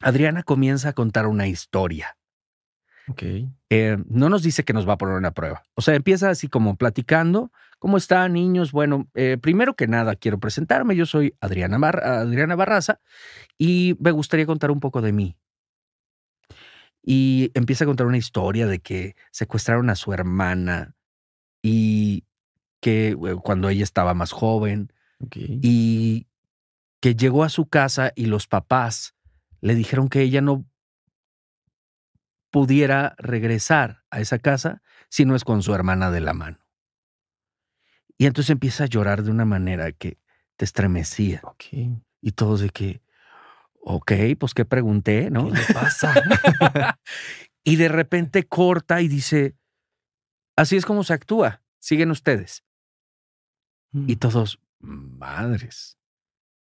Adriana comienza a contar una historia. Ok. Eh, no nos dice que nos va a poner una prueba. O sea, empieza así como platicando. ¿Cómo están, niños? Bueno, eh, primero que nada, quiero presentarme. Yo soy Adriana, Bar- Adriana Barraza y me gustaría contar un poco de mí. Y empieza a contar una historia de que secuestraron a su hermana y que eh, cuando ella estaba más joven y que llegó a su casa y los papás le dijeron que ella no pudiera regresar a esa casa si no es con su hermana de la mano. Y entonces empieza a llorar de una manera que te estremecía y todos de que, ok, pues qué pregunté, ¿no? ¿Qué le pasa? y de repente corta y dice, así es como se actúa, siguen ustedes. Y todos, madres.